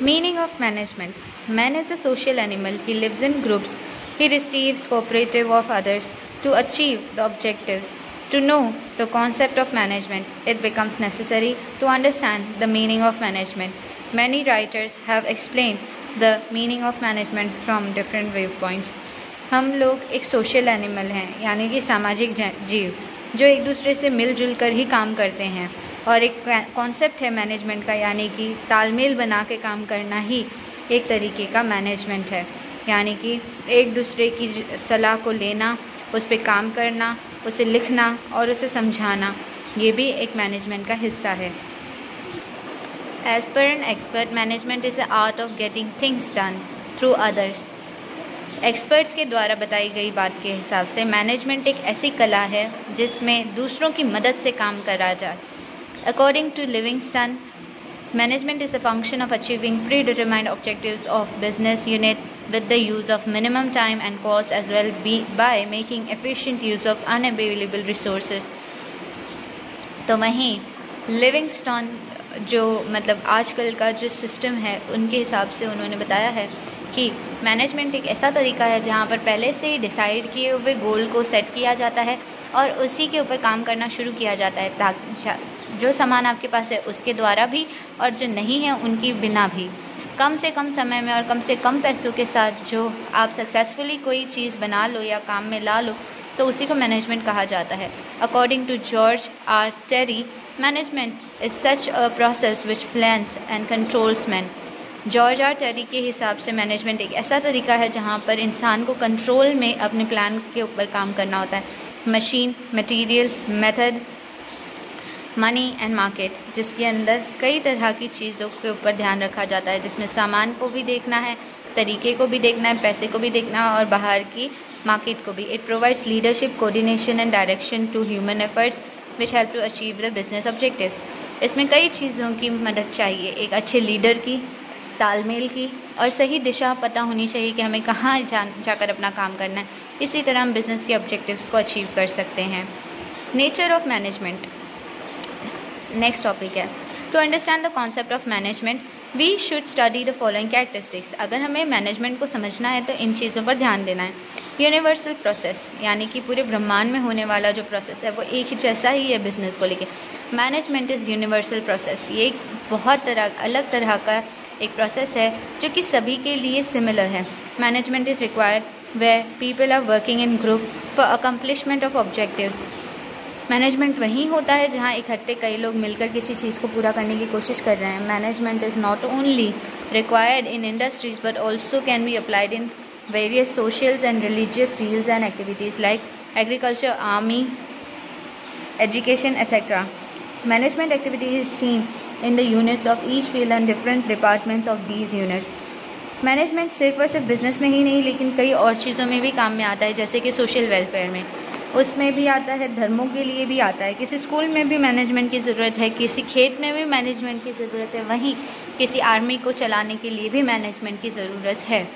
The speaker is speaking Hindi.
Meaning of management Man is a social animal, he lives in groups, he receives cooperative of others to achieve the objectives. To know the concept of management, it becomes necessary to understand the meaning of management. Many writers have explained the meaning of management from different viewpoints. हम लोग एक सोशल एनिमल हैं यानी कि सामाजिक जीव जो एक दूसरे से मिलजुल कर ही काम करते हैं। और एक कॉन्सेप्ट है मैनेजमेंट का, यानी कि तालमेल बना के काम करना ही एक तरीके का मैनेजमेंट है। यानी कि एक दूसरे की सलाह को लेना, उस पर काम करना, उसे लिखना और उसे समझाना, ये भी एक मैनेजमेंट का हिस्सा है। As per an expert management is the art of getting things done through others experts के द्वारा बताई गई बात के हिसाब से मैनेजमेंट एक ऐसी कला है जिसमें दूसरों की मदद से काम करा जाए। According to Livingston management is a function of achieving predetermined objectives of business unit with the use of minimum time and cost as well be, by making efficient use of unavailable resources. तो वहीं लिविंगस्टोन जो मतलब आजकल का जो सिस्टम है, उनके हिसाब से उन्होंने बताया है कि मैनेजमेंट एक ऐसा तरीका है जहाँ पर पहले से ही डिसाइड किए हुए गोल को सेट किया जाता है और उसी के ऊपर काम करना शुरू किया जाता है, ताकि जो सामान आपके पास है उसके द्वारा भी और जो नहीं है उनकी बिना भी। कम से कम समय में और कम से कम पैसों के साथ जो आप सक्सेसफुली कोई चीज़ बना लो या काम में ला लो तो उसी को मैनेजमेंट कहा जाता है। According to George R Terry management is such a process which plans and controls man George R Terry के हिसाब से मैनेजमेंट एक ऐसा तरीका है जहाँ पर इंसान को कंट्रोल में अपने प्लान के ऊपर काम करना होता है। Machine material method money and market जिसके अंदर कई तरह की चीज़ों के ऊपर ध्यान रखा जाता है, जिसमें सामान को भी देखना है, तरीके को भी देखना है, पैसे को भी देखना है और बाहर की मार्केट को भी। It provides leadership coordination and direction to human efforts which help to achieve the business objectives इसमें कई चीज़ों की मदद चाहिए, एक अच्छे लीडर की तालमेल की और सही दिशा पता होनी चाहिए कि हमें कहाँ जा, जाकर अपना काम करना है। इसी तरह हम बिज़नेस के ऑब्जेक्टिव्स को अचीव कर सकते हैं। Nature of management next topic है। To understand the concept of management we should study the following characteristics अगर हमें मैनेजमेंट को समझना है तो इन चीज़ों पर ध्यान देना है। यूनिवर्सल प्रोसेस यानी कि पूरे ब्रह्मांड में होने वाला जो प्रोसेस है, वो एक ही जैसा ही है बिज़नेस को लेके। मैनेजमेंट इज़ यूनिवर्सल प्रोसेस ये बहुत तरह, अलग तरह का एक प्रोसेस है जो कि सभी के लिए सिमिलर है। Management is required where people are working in group for accomplishment of objectives management वहीं होता है जहाँ इकट्ठे कई लोग मिलकर किसी चीज़ को पूरा करने की कोशिश कर रहे हैं। Management is not only required in industries but also can be applied in various socials and religious fields and activities like agriculture army education et cetera management activity is seen in the units of each field and different departments of these units management सिर्फ़ और सिर्फ़ बिज़नेस में ही नहीं, लेकिन कई और चीज़ों में भी काम में आता है, जैसे कि सोशल वेलफेयर में। उसमें भी आता है, धर्मों के लिए भी आता है। किसी स्कूल में भी मैनेजमेंट की ज़रूरत है, किसी खेत में भी मैनेजमेंट की ज़रूरत है, वहीं किसी आर्मी को चलाने के लिए भी मैनेजमेंट की ज़रूरत है।